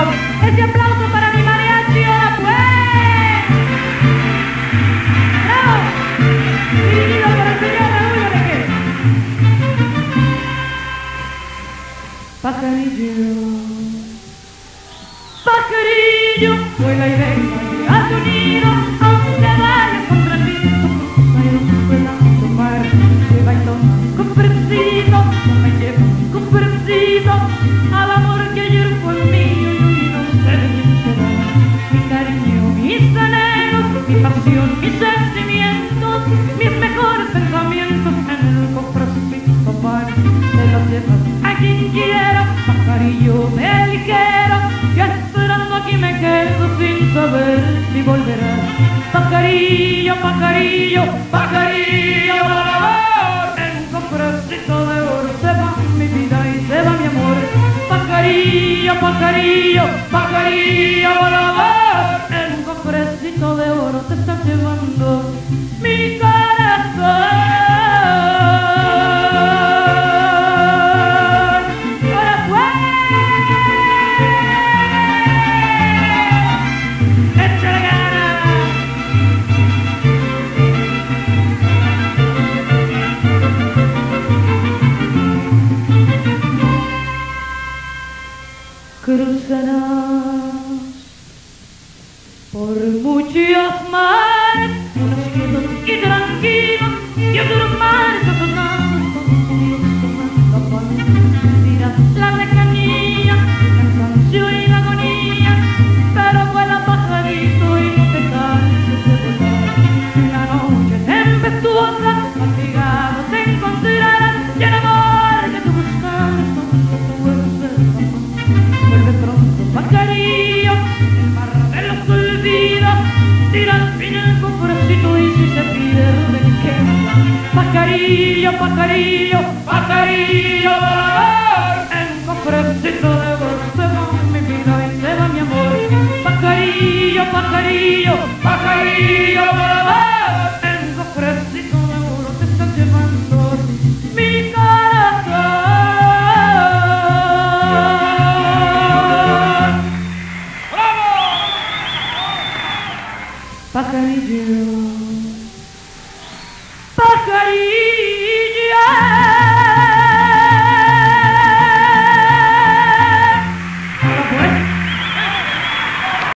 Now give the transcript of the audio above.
Ese aplauso para mi mariachi, ahora pues. ¡Bravo! Dirigido por el señor Raúl Oreque. Pajarillo, pajarillo, vuela y venga a tu nido, mis sentimientos, mis mejores pensamientos en el cofrecito par de las llevas a quien quiera, pajarillo me ligero, yo esperando aquí me quedo sin saber si volverás. Pajarillo, pajarillo, pajarillo volador, en un cofrecito de oro se va mi vida y se va mi amor. Pajarillo, pajarillo, pajarillo volador, cruzarás por muchos mares, Vuelve pronto, pajarillo, el mar de los olvidos, tira al fin el cofrecito y si se pierde, ¿qué más? Pajarillo, pajarillo, pajarillo un cofrecito de oro se va mi vida y se va mi amor. Pajarillo, pajarillo, pajarillo Pajarillo,